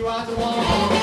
you are the one.